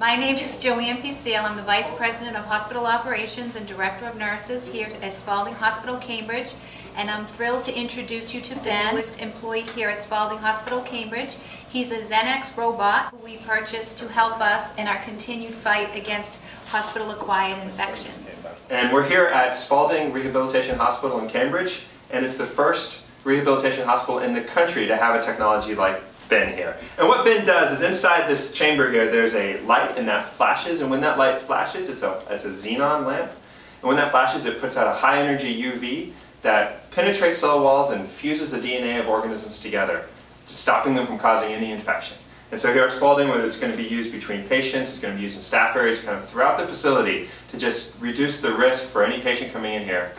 My name is Joanne Fusil. I'm the Vice President of Hospital Operations and Director of Nurses here at Spaulding Hospital, Cambridge. And I'm thrilled to introduce you to Ben, newest employee here at Spaulding Hospital, Cambridge. He's a Xenex robot who we purchased to help us in our continued fight against hospital-acquired infections. And we're here at Spaulding Rehabilitation Hospital in Cambridge, and it's the first rehabilitation hospital in the country to have a technology like Ben here. And what Ben does is inside this chamber here, there's a light and that flashes, and when that light flashes, it's a, it's a xenon lamp. And when that flashes, it puts out a high energy UV that penetrates cell walls and fuses the DNA of organisms together, stopping them from causing any infection. And so here at Spaulding, where it's going to be used between patients, it's going to be used in staff areas, kind of throughout the facility to just reduce the risk for any patient coming in here